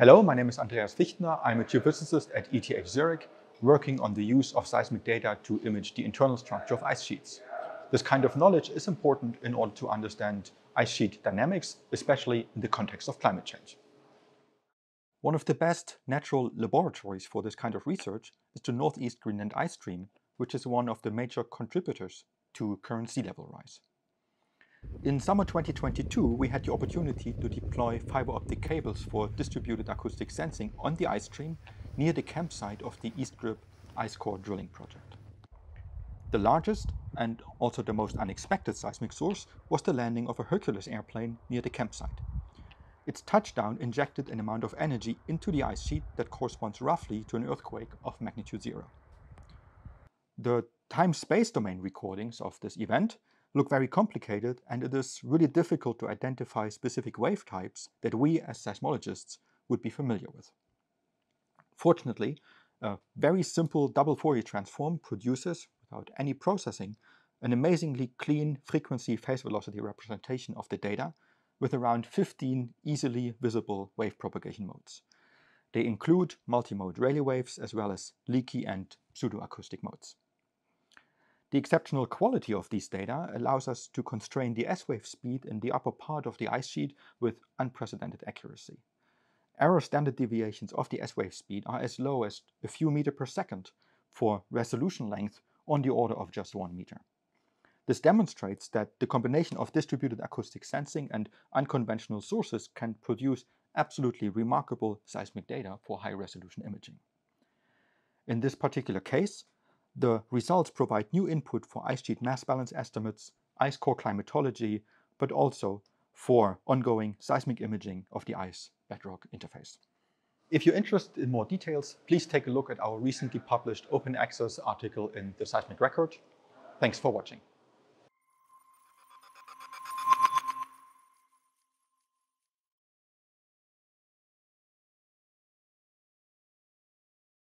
Hello, my name is Andreas Fichtner. I'm a geophysicist at ETH Zurich, working on the use of seismic data to image the internal structure of ice sheets. This kind of knowledge is important in order to understand ice sheet dynamics, especially in the context of climate change. One of the best natural laboratories for this kind of research is the Northeast Greenland Ice Stream, which is one of the major contributors to current sea level rise. In summer 2022, we had the opportunity to deploy fiber optic cables for distributed acoustic sensing on the ice stream near the campsite of the EastGRIP Ice Core drilling project. The largest and also the most unexpected seismic source was the landing of a Hercules airplane near the campsite. Its touchdown injected an amount of energy into the ice sheet that corresponds roughly to an earthquake of magnitude zero. The time-space domain recordings of this event look very complicated and it is really difficult to identify specific wave types that we as seismologists would be familiar with. Fortunately, a very simple double Fourier transform produces, without any processing, an amazingly clean frequency phase velocity representation of the data with around 15 easily visible wave propagation modes. They include multimode Rayleigh waves as well as leaky and pseudoacoustic modes. The exceptional quality of these data allows us to constrain the S-wave speed in the upper part of the ice sheet with unprecedented accuracy. Error standard deviations of the S-wave speed are as low as a few meter per second for resolution length on the order of just one meter. This demonstrates that the combination of distributed acoustic sensing and unconventional sources can produce absolutely remarkable seismic data for high resolution imaging. In this particular case, the results provide new input for ice sheet mass balance estimates, ice core climatology, but also for ongoing seismic imaging of the ice bedrock interface. If you're interested in more details, please take a look at our recently published open access article in the Seismic Record. Thanks for watching.